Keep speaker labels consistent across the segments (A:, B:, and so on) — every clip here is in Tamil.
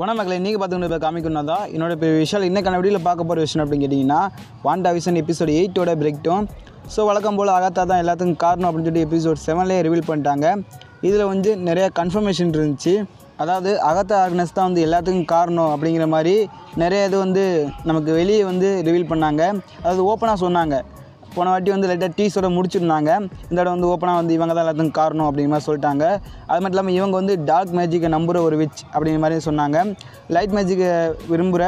A: வணக்கம் மக்களை இன்றைக்கி பார்த்துக்கிட்டு இருக்க காமிக்கணும்னா தான் என்னோட இப்போ விஷயம். இன்னைக்கான வீடியோவில் பார்க்க போகிற விஷயம் அப்படின்னு கேட்டிங்கன்னா வாண்டா விஷன் எபிசோட் எயிட்டோட பிரேக்டும் ஸோ வழக்கம் போல் அகத்தா தான் எல்லாத்துக்கும் காரணம் அப்படின்னு சொல்லி எபிசோட் செவன்லேயே ரிவீல் பண்ணிட்டாங்க. இதில் வந்து நிறைய கன்ஃபர்மேஷன் இருந்துச்சு. அதாவது அகத்தா ஆக்னஸ் தான் வந்து எல்லாத்துக்கும் காரணம் அப்படிங்கிற மாதிரி நிறைய இது வந்து நமக்கு வெளியே வந்து ரிவீல் பண்ணாங்க. அதாவது ஓப்பனாக சொன்னாங்க. போன வாட்டி வந்து லைட்டாக டீஸோட முடிச்சிருந்தாங்க. இந்த இடம் வந்து ஓப்பனாக வந்து இவங்க தான் எல்லாத்துக்கும் காரணம் அப்படிங்கிற மாதிரி சொல்லிட்டாங்க. அது மட்டும் இல்லாமல் இவங்க வந்து டார்க் மேஜிக்கை நம்புகிற ஒரு விச் அப்படிங்கிற மாதிரி சொன்னாங்க. லைட் மேஜிக்கை விரும்புகிற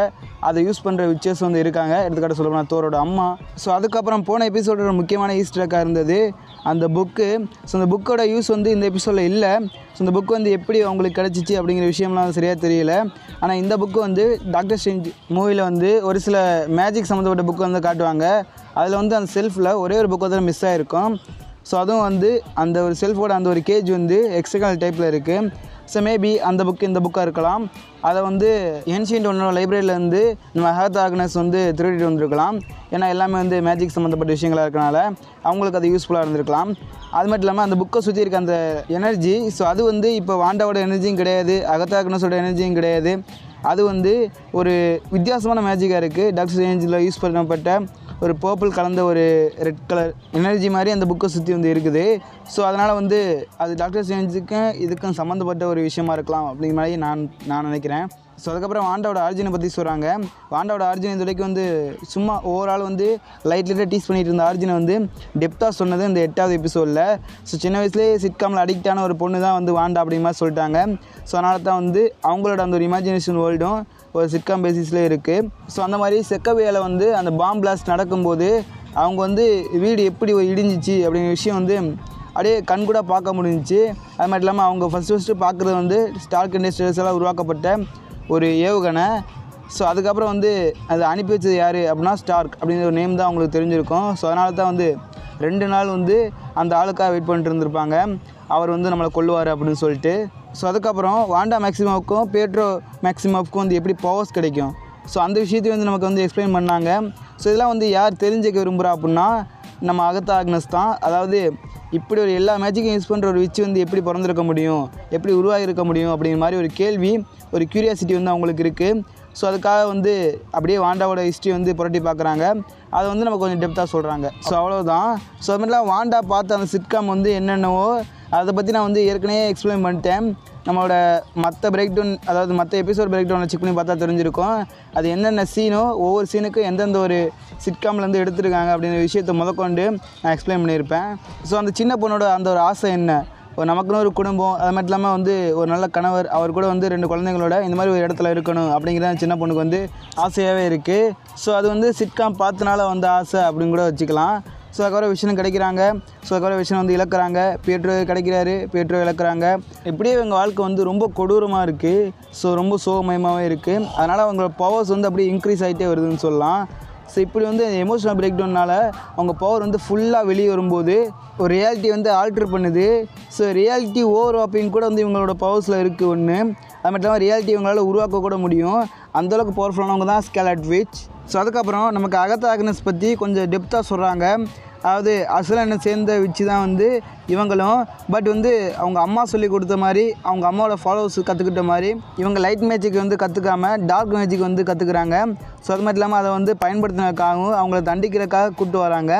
A: அதை யூஸ் பண்ணுற விச்சஸ் வந்து இருக்காங்க. எடுத்துக்காட்ட சொல்லப்போனால் தோரோட அம்மா. ஸோ அதுக்கப்புறம் போன எபிசோடோட முக்கியமான ஈஸ்டராக்காக இருந்தது. அந்த புக்கு ஸோ அந்த புக்கோட யூஸ் வந்து இந்த எபிசோடில் இல்லை. ஸோ இந்த புக் வந்து எப்படி அவங்களுக்கு கிடச்சிச்சு அப்படிங்கிற விஷயம்லாம் சரியாக தெரியல. ஆனால் இந்த புக்கு வந்து டாக்டர் ஸ்ட்ரேஞ்ச் மூவியில் வந்து ஒரு சில மேஜிக் சம்மந்தப்பட்ட புக்கு வந்து காட்டுவாங்க. அதில் வந்து அந்த செல்ஃபில் ஒரே ஒரு புக் வந்து மிஸ் ஆகிருக்கும் ஸோ அதுவும் வந்து அந்த ஒரு செல்ஃபோட அந்த ஒரு கேஜ் வந்து எக்ஸ்ட்ரல் டைப்பில் இருக்குது ஸோ மேபி அந்த புக் இந்த புக்காக இருக்கலாம். அதை வந்து ஏன்ஷியன்ட் ஒன்னோட லைப்ரரியிலேருந்து நம்ம ஹேத் ஆக்னஸ் வந்து திருடிட்டு வந்திருக்கலாம். ஏன்னா எல்லாமே வந்து மேஜிக் சம்மந்தப்பட்ட விஷயங்களாக இருக்கனால அவங்களுக்கு அது யூஸ்ஃபுல்லாக இருந்திருக்கலாம். அது மட்டும் இல்லாமல் அந்த புக்கை சுற்றி இருக்க அந்த எனர்ஜி ஸோ அது வந்து இப்போ வாண்டாவோட எனர்ஜியும் கிடையாது அகத்தாக்னஸோட எனர்ஜியும் கிடையாது. அது வந்து ஒரு வித்தியாசமான மேஜிக்காக இருக்குது டாக்டர் ஸ்ட்ரேஞ்சில் யூஸ் பண்ணப்பட்ட ஒரு பர்பிள் கலந்த ஒரு ரெட் கலர் எனர்ஜி மாதிரி அந்த புக்கை சுற்றி வந்து இருக்குது. ஸோ அதனால் வந்து அது டாக்டர் ஸ்ட்ரேஞ்சுக்கும் இதுக்கும் சம்மந்தப்பட்ட ஒரு விஷயமா இருக்கலாம் அப்படிங்கிற மாதிரி நான் நான் நினைக்கிறேன். ஸோ அதுக்கப்புறம் வாண்டாவோட ஆர்ஜினை பற்றி சொல்கிறாங்க வாண்டாவோட ஆர்ஜின் இந்த வரைக்கும் வந்து சும்மா ஓவரால் வந்து லைட் லைட்டாக டீஸ் பண்ணிகிட்டு இருந்த ஆர்ஜினை வந்து டெப்த்தாக சொன்னது இந்த எட்டாவது எபிசோடில் ஸோ சின்ன வயசுலேயே சிட்காமில் அடிக்டான ஒரு பொண்ணு தான் வந்து வாண்டா அப்படிங்கிற மாதிரி சொல்லிட்டாங்க. ஸோ அதனால தான் வந்து அவங்களோட அந்த ஒரு இமேஜினேஷன் வேர்ல்டும் ஒரு சிட்காம் பேசிஸ்லேயே இருக்குது ஸோ அந்த மாதிரி செக்கவேல வந்து அந்த பாம் பிளாஸ்ட் நடக்கும்போது அவங்க வந்து வீடு எப்படி இடிஞ்சிச்சு அப்படிங்கிற விஷயம் வந்து அப்படியே கண்கூட பார்க்க முடிஞ்சிச்சு. அது மட்டும் இல்லாமல் அவங்க ஃபஸ்ட்டு ஃபஸ்ட்டு பார்க்குறது வந்து ஸ்டார்க் இண்டஸ்ட்ரியல்ஸ் எல்லாம் உருவாக்கப்பட்ட ஒரு ஏவுகணை. ஸோ அதுக்கப்புறம் வந்து அதை அனுப்பி வச்சது யார் அப்படின்னா ஸ்டார்க் அப்படிங்கிற ஒரு நேம் தான் அவங்களுக்கு தெரிஞ்சிருக்கும். ஸோ அதனால தான் வந்து ரெண்டு நாள் வந்து அந்த ஆளுக்காக வெயிட் பண்ணிட்டு இருந்திருப்பாங்க. அவர் வந்து நம்மளை கொல்லுவார் அப்படின்னு சொல்லிட்டு. ஸோ அதுக்கப்புறம் வாண்டா மேக்ஸிமாவுக்கும் பேட்ரோ மேக்ஸிமாவுக்கும் வந்து எப்படி பவர்ஸ் கிடைக்கும்? ஸோ அந்த விஷயத்தையும் வந்து நமக்கு வந்து எக்ஸ்பிளைன் பண்ணாங்க. ஸோ இதெல்லாம் வந்து யார் தெரிஞ்சுக்க விரும்புகிறா அப்படின்னா நம்ம அகத்தா ஆக்னஸ் தான். அதாவது இப்படி ஒரு எல்லா மேட்சுக்கும் யூஸ் பண்ணுற ஒரு விச்சு வந்து எப்படி பிறந்திருக்க முடியும்? எப்படி உருவாகிருக்க முடியும்? அப்படிங்கிற மாதிரி ஒரு கேள்வி ஒரு க்யூரியாசிட்டி வந்து அவங்களுக்கு இருக்குது ஸோ அதுக்காக வந்து அப்படியே வாண்டாவோட ஹிஸ்ட்ரி வந்து புரட்டி பார்க்குறாங்க. அதை வந்து நம்ம கொஞ்சம் டெப்த்தாக சொல்கிறாங்க ஸோ அவ்வளோதான் ஸோ அது மாதிரிலாம் வாண்டா பார்த்த அந்த சிட்காம் வந்து என்னென்னவோ அதை பற்றி நான் வந்து ஏற்கனவே எக்ஸ்பிளைன் பண்ணிட்டேன். நம்மளோட மற்ற பிரேக் டவுன் அதாவது மற்ற எபிசோட் பிரேக் டவுனில் செக் பண்ணி பார்த்தா தெரிஞ்சிருக்கும். அது என்னென்ன சீனோ ஒவ்வொரு சீனுக்கும் எந்தெந்த ஒரு சிட்காம்லேருந்து எடுத்திருக்காங்க அப்படிங்கிற விஷயத்தை முதற்கொண்டு நான் எக்ஸ்பிளைன் பண்ணியிருப்பேன். ஸோ அந்த சின்ன பொண்ணோட அந்த ஒரு ஆசை என்ன? ஒரு நமக்குன்னு ஒரு குடும்பம் அது மட்டும் இல்லாமல் வந்து ஒரு நல்ல கணவர் அவர் கூட வந்து ரெண்டு குழந்தைங்களோட இந்த மாதிரி ஒரு இடத்துல இருக்கணும் அப்படிங்கிறது அந்த சின்ன பொண்ணுக்கு வந்து ஆசையாகவே இருக்குது ஸோ அது வந்து சிட்காம் பார்த்தனால வந்த ஆசை அப்படின்னு கூட வச்சுக்கலாம். ஸோ அதுக்கப்புறம் விஷயம் கிடைக்கிறாங்க. ஸோ அதுக்கப்புறம் விஷயம் வந்து இழக்கிறாங்க. பேட்ரோ கிடைக்கிறாரு. பேட்ரோ இழக்கிறாங்க. இப்படியே இவங்க வாழ்க்கை வந்து ரொம்ப கொடூரமாக இருக்குது ஸோ ரொம்ப சோகமயமாகவே இருக்குது அதனால் அவங்களோட பவர்ஸ் வந்து அப்படியே இன்க்ரீஸ் ஆகிட்டே வருதுன்னு சொல்லலாம். ஸோ இப்படி வந்து எமோஷனல் பிரேக் டவுனால் அவங்க பவர் வந்து ஃபுல்லாக வெளியே வரும்போது ஒரு ரியாலிட்டி வந்து ஆல்ட்ரு பண்ணுது. ஸோ ரியாலிட்டி ஓவர் அப்படின்னு கூட வந்து இவங்களோட பவர்ஸில் இருக்குது ஒன்று அது மட்டும் இல்லாமல் ரியாலிட்டி இவங்களால் உருவாக்க கூட முடியும். அந்தளவுக்கு பவர்ஃபுல்லானவங்க தான் ஸ்கேலட் விச் ஸோ அதுக்கப்புறம் நமக்கு அகத்த அக்னஸ் பற்றி கொஞ்சம் டெப்த்தாக சொல்கிறாங்க அதாவது அசுலனை சேர்ந்த வச்சு தான் வந்து இவங்களும். பட் வந்து அவங்க அம்மா சொல்லி கொடுத்த மாதிரி அவங்க அம்மாவோட ஃபாலோவர்ஸ் கற்றுக்கிட்ட மாதிரி இவங்க லைட் மேஜிக் வந்து கற்றுக்காம டார்க் மேஜிக் வந்து கற்றுக்குறாங்க ஸோ அது மட்டும் இல்லாமல் அதை வந்து பயன்படுத்தினதுக்காகவும் அவங்கள தண்டிக்கிறதுக்காக கூப்பிட்டு வராங்க.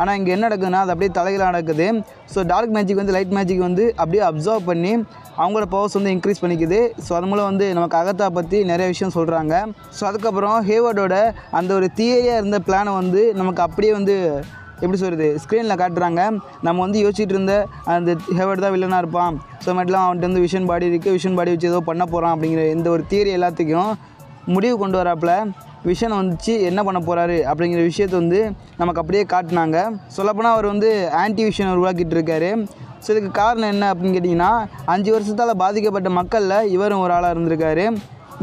A: ஆனால் இங்கே என்ன நடக்குதுன்னா அது அப்படியே தலைகளாக நடக்குது. ஸோ டார்க் மேஜிக் வந்து லைட் மேஜிக் வந்து அப்படியே அப்சர்வ் பண்ணி அவங்களோட பவர்ஸ் வந்து இன்க்ரீஸ் பண்ணிக்குது. ஸோ அது மூலம் வந்து நமக்கு அகத்தா பற்றி நிறைய விஷயம் சொல்கிறாங்க ஸோ அதுக்கப்புறம் ஹேவர்டோட அந்த ஒரு தியரியாக இருந்த பிளானை வந்து நமக்கு அப்படியே வந்து எப்படி சொல்கிறது ஸ்க்ரீனில் காட்டுறாங்க. நம்ம வந்து யோசிச்சுட்டு இருந்த அந்த ஹேவர்டு தான் வில்லனாக இருப்பான். ஸோ மட்டும் அவன்கிட்ட வந்து விஷன் பாடி இருக்குது விஷன் பாடி வச்சு ஏதோ பண்ண போகிறான் அப்படிங்கிற இந்த ஒரு தியரி எல்லாத்துக்கும் முடிவு கொண்டு வராப்பில். விஷன் வந்துச்சு என்ன பண்ண போகிறாரு அப்படிங்கிற விஷயத்தை வந்து நமக்கு அப்படியே காட்டினாங்க. சொல்லப்போனால் அவர் வந்து ஆன்டி விஷன் உருவாக்கிட்டு இருக்காரு ஸோ இதுக்கு காரணம் என்ன அப்படின்னு கேட்டிங்கன்னா அஞ்சு வருஷத்தால் பாதிக்கப்பட்ட மக்களில் இவரும் ஒரு ஆளாக இருந்திருக்காரு.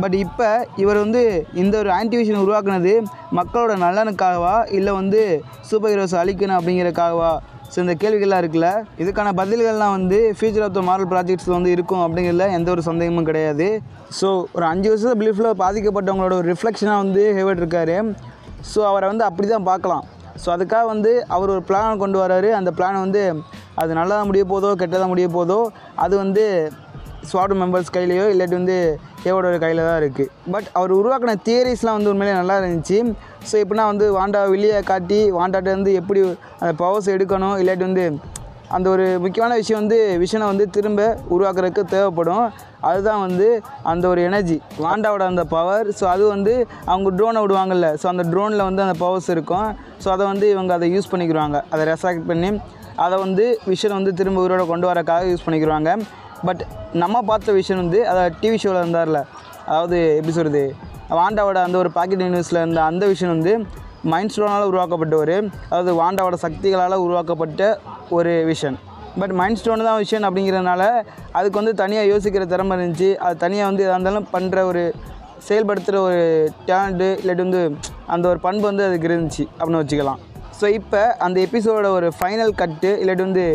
A: பட் இப்போ இவர் வந்து இந்த ஒரு ஆன்டிவிஷன் உருவாக்குனது மக்களோட நலனுக்காகவா இல்லை வந்து சூப்பர் ஹீரோஸ் அழிக்கணும் அப்படிங்கிறக்காகவா ஸோ இந்த கேள்விகள்லாம் இருக்குல்ல? இதுக்கான பதில்கள்லாம் வந்து ஃபியூச்சர் ஆஃப் த மாரல் ப்ராஜெக்ட்ஸில் வந்து இருக்கும் அப்படிங்கிறதுல எந்த ஒரு சந்தேகமும் கிடையாது. ஸோ ஒரு அஞ்சு வருஷம் பிலீஃபில் பாதிக்கப்பட்டவங்களோட ஒரு ரிஃப்ளெக்ஷனாக வந்து ஹேவர்ட் இருக்கார். ஸோ அவரை வந்து அப்படி தான் பார்க்கலாம். ஸோ அதுக்காக வந்து அவர் ஒரு பிளானை கொண்டு வராரு. அந்த பிளான் வந்து அது நல்லதாக முடிய போதோ கெட்டதாக முடிய போதோ அது வந்து ஸ்வாட் மெம்பர்ஸ் கையிலையோ இல்லாட்டி வந்து ஏவோட கையில் தான் இருக்குது பட் அவர் உருவாக்கின தியரிஸ்லாம் வந்து உண்மையிலே நல்லா இருந்துச்சு. ஸோ எப்படின்னா வந்து வாண்டா வெளியே காட்டி வாண்டாட்ட வந்து எப்படி அந்த பவர்ஸ் எடுக்கணும் இல்லாட்டி வந்து அந்த ஒரு முக்கியமான விஷயம் வந்து விஷனை வந்து திரும்ப உருவாக்குறதுக்கு தேவைப்படும். அதுதான் வந்து அந்த ஒரு எனர்ஜி வாண்டாவோட அந்த பவர் ஸோ அது வந்து அவங்க ட்ரோனை விடுவாங்கல்ல. ஸோ அந்த ட்ரோனில் வந்து அந்த பவர்ஸ் இருக்கும். ஸோ அதை வந்து இவங்க அதை யூஸ் பண்ணிக்கிறாங்க அதை ரெசாக்ட் பண்ணி அதை வந்து விஷனை வந்து திரும்ப உயிரோட கொண்டு வரக்காக யூஸ் பண்ணிக்கிறாங்க பட் நம்ம பார்த்த விஷயம் வந்து அதை டிவி ஷோவில் இருந்தார்ல அதாவது எப்படி சொல்கிறது வாண்டாவோட அந்த ஒரு பாக்கெட் நியூஸில் இருந்த அந்த விஷயம் வந்து மைண்ட் ஸ்டோனால் உருவாக்கப்பட்டவர் அதாவது வாண்டாவோட சக்திகளால் உருவாக்கப்பட்ட ஒரு விஷன் பட் மைண்ட் ஸ்டோன் தான் விஷயம் அப்படிங்கிறதுனால அதுக்கு வந்து தனியாக யோசிக்கிற திறமை இருந்துச்சு. அது தனியாக வந்து எதாக இருந்தாலும் பண்ணுற ஒரு செயல்படுத்துகிற ஒரு டேலண்ட்டு இல்லாட்டி வந்து அந்த ஒரு பண்பு வந்து அதுக்கு இருந்துச்சு அப்படின்னு வச்சுக்கலாம். ஸோ இப்போ அந்த எபிசோடோட ஒரு ஃபைனல் கட்டு இல்லாட்டி வந்து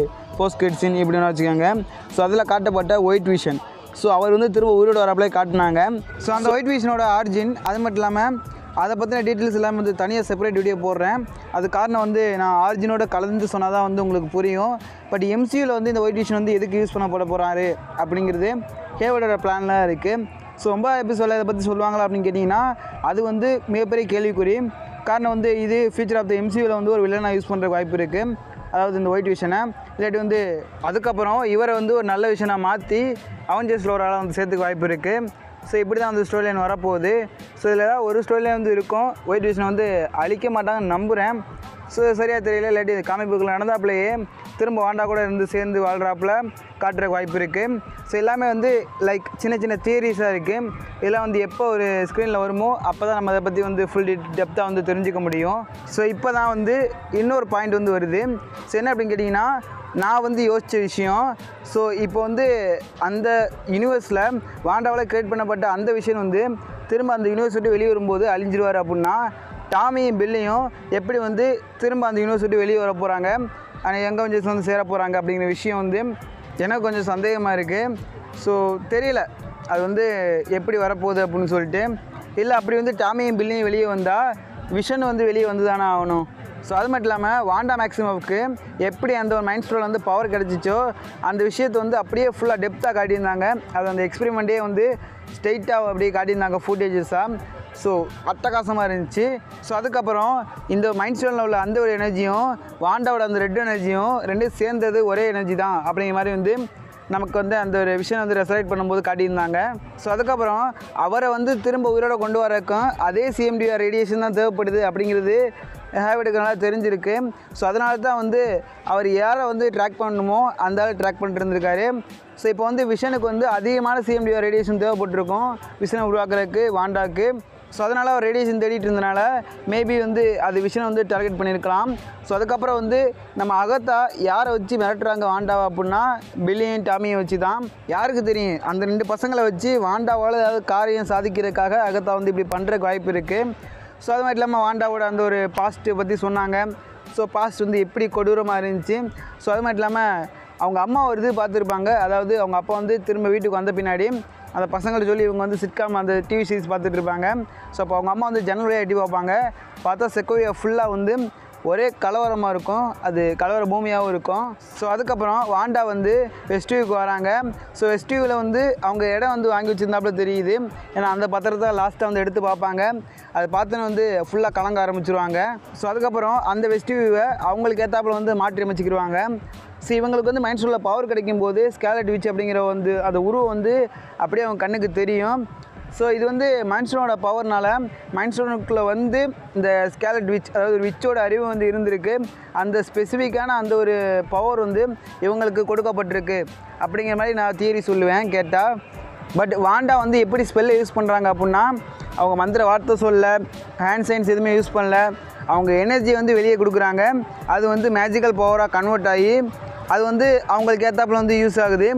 A: போஸ்ட் கிட் சீன் இப்படின்னு வச்சுக்கோங்க. ஸோ அதில் காட்டப்பட்ட ஒயிட் விஷன் ஸோ அவர் வந்து திரும்ப உயிரோடு வரப்பலே காட்டினாங்க. ஸோ அந்த ஒயிட் விஷனோட ஆர்ஜின் அது மட்டும் இல்லாமல் அதை பற்றின டீட்டெயில்ஸ் எல்லாமே வந்து தனியாக செப்பரேட் வீடியோ போடுறேன். அது காரணம் வந்து நான் ஆர்ஜினோட கலந்து சொன்னால் தான் வந்து உங்களுக்கு புரியும். பட் எம்சியூவில் வந்து இந்த ஒயிட் விஷன் வந்து எதுக்கு யூஸ் பண்ண போட போகிறாரு அப்படிங்கிறது ஹேவர்டோட பிளான்லாம் இருக்குது ஸோ ரொம்ப எபிசோடில் இதை பற்றி சொல்லுவாங்களா அப்படின்னு கேட்டிங்கன்னா அது வந்து மிகப்பெரிய கேள்விக்குறி. காரணம் வந்து இது ஃபியூச்சர் ஆஃப் த எம்சியூவில் வந்து ஒரு வில்லனாக யூஸ் பண்ணுற வாய்ப்பு இருக்குது அதாவது இந்த ஒயிட் விஷனை இல்லாட்டி வந்து அதுக்கப்புறம் இவரை வந்து ஒரு நல்ல விஷனாக மாற்றி அவஞ்சர்ஸ் ஒரு வந்து சேர்த்துக்க வாய்ப்பு இருக்குது ஸோ இப்படி தான் வந்து ஸ்டோரி லைன் வரப்போகுது. ஸோ இதில் ஏதாவது ஒரு ஸ்டோரி லைன் வந்து இருக்கும். ஒயிட் விஷனை வந்து அழிக்க மாட்டாங்கன்னு நம்புகிறேன் ஸோ சரியாக தெரியல இல்லாட்டி காமிக் புக்கில் நடந்தாப்புலையே திரும்ப வாண்டா கூட இருந்து சேர்ந்து வாழ்கிறாப்புல காட்டுற வாய்ப்பு இருக்குது ஸோ எல்லாமே வந்து லைக் சின்ன சின்ன தியரிஸாக இருக்குது இதெல்லாம் வந்து எப்போ ஒரு ஸ்க்ரீனில் வருமோ அப்போ தான் நம்ம அதை பற்றி வந்து ஃபுல் டெப்த்தாக வந்து தெரிஞ்சுக்க முடியும். ஸோ இப்போ தான் வந்து இன்னொரு பாயிண்ட் வந்து வருது. ஸோ என்ன அப்படின்னு கேட்டிங்கன்னா நான் வந்து யோசித்த விஷயம் ஸோ இப்போ வந்து அந்த யூனிவர்ஸில் வாண்டாவில் கிரியேட் பண்ணப்பட்ட அந்த விஷயம் வந்து திரும்ப அந்த யூனிவர்ஸ் விட்டு வெளியே வரும்போது அழிஞ்சிருவார் அப்படின்னா டாமியும் பில்லையும் எப்படி வந்து திரும்ப அந்த யூனிவர்சிட்டி வெளியே வர போகிறாங்க ஆனால் எங்கே கொஞ்சம் வந்து சேர போகிறாங்க அப்படிங்கிற விஷயம் வந்து எனக்கு கொஞ்சம் சந்தேகமாக இருக்குது ஸோ தெரியல. அது வந்து எப்படி வரப்போகுது அப்படின்னு சொல்லிட்டு. இல்லை அப்படி வந்து டாமியும் பில்லையும் வெளியே வந்தால் விஷன் வந்து வெளியே வந்து தானே ஆகணும்? ஸோ அது மட்டும் இல்லாமல் வாண்டா மேக்ஸிமவுக்கு எப்படி அந்த ஒரு மைண்ட் ஸ்டோரில் வந்து பவர் கிடச்சிச்சோ அந்த விஷயத்தை வந்து அப்படியே ஃபுல்லாக டெப்த்தாக காட்டியிருந்தாங்க. அது அந்த எக்ஸ்பெரிமெண்ட்டே வந்து ஸ்ட்ரெயிட்டாக அப்படியே காட்டியிருந்தாங்க ஃபுட்டேஜஸாக ஸோ அட்டகாசமாக இருந்துச்சு. ஸோ அதுக்கப்புறம் இந்த மைண்ட் ஸ்டோனில் உள்ள அந்த ஒரு எனர்ஜியும் வாண்டாவோட அந்த ரெட் எனர்ஜியும் ரெண்டும் சேர்ந்தது ஒரே எனர்ஜி தான் அப்படிங்கிற மாதிரி வந்து நமக்கு வந்து அந்த ஒரு விஷயம் வந்து ரெசலைட் பண்ணும்போது காட்டியிருந்தாங்க. ஸோ அதுக்கப்புறம் அவரை வந்து திரும்ப உயிரோட கொண்டு வரக்கும் அதே சிஎம்டிஆர் ரேடியேஷன் தான் தேவைப்படுது அப்படிங்கிறது ஹேபிட்டுக்கு நல்லா தெரிஞ்சிருக்கு. ஸோ அதனால தான் வந்து அவர் யாரை வந்து ட்ராக் பண்ணணுமோ அந்த ஆள் ட்ராக் பண்ணிட்டு இருந்திருக்காரு. ஸோ இப்போ வந்து விஷனுக்கு வந்து அதிகமான சிஎம்டிஓ ரேடியேஷன் தேவைப்பட்டிருக்கும். விஷனை உருவாக்குறதுக்கு வாண்டாக்கு. ஸோ அதனால் அவர் ரேடியேஷன் தேடிட்டு இருந்தனால மேபி வந்து அது விஷயம் வந்து டார்கெட் பண்ணியிருக்கலாம். ஸோ அதுக்கப்புறம் வந்து நம்ம அகத்தா யாரை வச்சு மிரட்டுறாங்க வாண்டாவா அப்படின்னா பில்லியும் டாமியும் வச்சு தான். யாருக்கு தெரியும்? அந்த ரெண்டு பசங்களை வச்சு வாண்டாவால் ஏதாவது காரியம் சாதிக்கிறதுக்காக அகத்தா வந்து இப்படி பண்ணுறக்கு வாய்ப்பு இருக்குது ஸோ அது மாதிரி இல்லாமல் வாண்டாவோட அந்த ஒரு பாஸ்ட்டு பற்றி சொன்னாங்க. ஸோ பாஸ்ட் வந்து எப்படி கொடூரமாக இருந்துச்சு? ஸோ அது மாதிரி இல்லாமல் அவங்க அம்மா ஒரு இது பார்த்துருப்பாங்க. அதாவது அவங்க அப்பா வந்து திரும்ப வீட்டுக்கு வந்த பின்னாடி அந்த பசங்கள்ட்ட சொல்லி இவங்க வந்து சிட்காம் அந்த டிவி சீரிஸ் பார்த்துட்டு இருப்பாங்க. ஸோ அப்போ அவங்க அம்மா வந்து ஜன்னல் வழியாக எட்டி பார்ப்பாங்க. பார்த்தா செக்கோவியை ஃபுல்லாக வந்து ஒரே கலவரமாக இருக்கும். அது கலவர பூமியாகவும் இருக்கும். ஸோ அதுக்கப்புறம் வாண்டா வந்து வெஸ்டியூக்கு வராங்க. ஸோ வெஸ்டியூவில் வந்து அவங்க இடம் வந்து வாங்கி வச்சுருந்தாப்புல தெரியுது. ஏன்னா அந்த பத்திரத்தை லாஸ்ட்டாக வந்து எடுத்து பார்ப்பாங்க. அதை பார்த்துன்னு வந்து ஃபுல்லாக கலங்க ஆரம்பிச்சிருவாங்க. ஸோ அதுக்கப்புறம் அந்த வெஸ்டியூவை அவங்களுக்கு ஏற்றாப்புல வந்து மாற்றி அமைச்சிக்கிடுவாங்க ஸோ இவங்களுக்கு வந்து மைண்ட் ஃபுல்லாக பவர் கிடைக்கும் போது ஸ்கேலட் விச் அப்படிங்கிற வந்து அந்த உருவம் வந்து அப்படியே அவங்க கண்ணுக்கு தெரியும். ஸோ இது வந்து மைன்ஸ்டோனோட பவர்னால மைன்ஸ்டோனுக்குள்ளே வந்து இந்த ஸ்கேலட் விச் அதாவது ஒரு விச்சோட அறிவு வந்து இருந்திருக்கு. அந்த ஸ்பெசிஃபிக்கான அந்த ஒரு பவர் வந்து இவங்களுக்கு கொடுக்கப்பட்டிருக்கு. அப்படிங்கிற மாதிரி நான் தியரி சொல்லுவேன் கேட்டால் பட் வாண்டா வந்து எப்படி ஸ்பெல்லை யூஸ் பண்ணுறாங்க அப்படின்னா அவங்க மந்திர வார்த்தை சொல்ல ஹேண்ட் சைன்ஸ் எதுவுமே யூஸ் பண்ணல. அவங்க எனர்ஜி வந்து வெளியே கொடுக்குறாங்க. அது வந்து மேஜிக்கல் பவராக கன்வெர்ட் ஆகி அது வந்து அவங்களுக்கு ஏற்றாப்புல வந்து யூஸ் ஆகுது.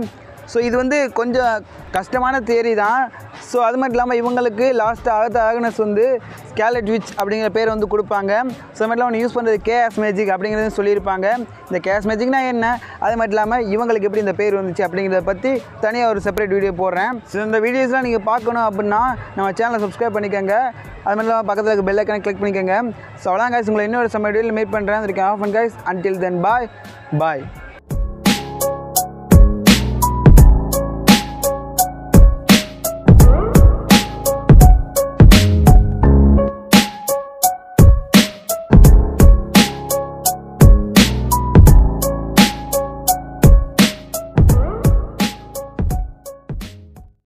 A: ஸோ இது வந்து கொஞ்சம் கஷ்டமான தேரி தான். ஸோ அது மட்டும் இல்லாமல் இவங்களுக்கு லாஸ்ட்டு அகத்த ஆகனஸ் வந்து ஸ்கேலட் விச் அப்படிங்கிற பேர் வந்து கொடுப்பாங்க. ஸோ அது மட்டும் இல்லாமல் யூஸ் பண்ணுறது கேஎஸ் மேஜிக் அப்படிங்கிறது சொல்லியிருப்பாங்க. இந்த கேஎஸ் மேஜிக்னா என்ன? அது மட்டும் இல்லாமல் இவங்களுக்கு எப்படி இந்த பேர் வந்துச்சு அப்படிங்கிறத பற்றி தனியாக ஒரு செப்பரேட் வீடியோ போடுறேன். ஸோ இந்த வீடியோஸ்லாம் நீங்கள் பார்க்கணும் அப்படின்னா நம்ம சேனலை சப்ஸ்கிரைப் பண்ணிக்கோங்க. அது மட்டும் இல்லாமல் பக்கத்தில் இருக்க பெல் ஐக்கனை கிளிக் பண்ணிக்கோங்க. ஸோ அவ்வளோ காய்ஸ் உங்களை இன்னொரு செம்ம வீடியோவில் மீட் பண்ணுறேன் இருக்கேன் of and guys until then bye bye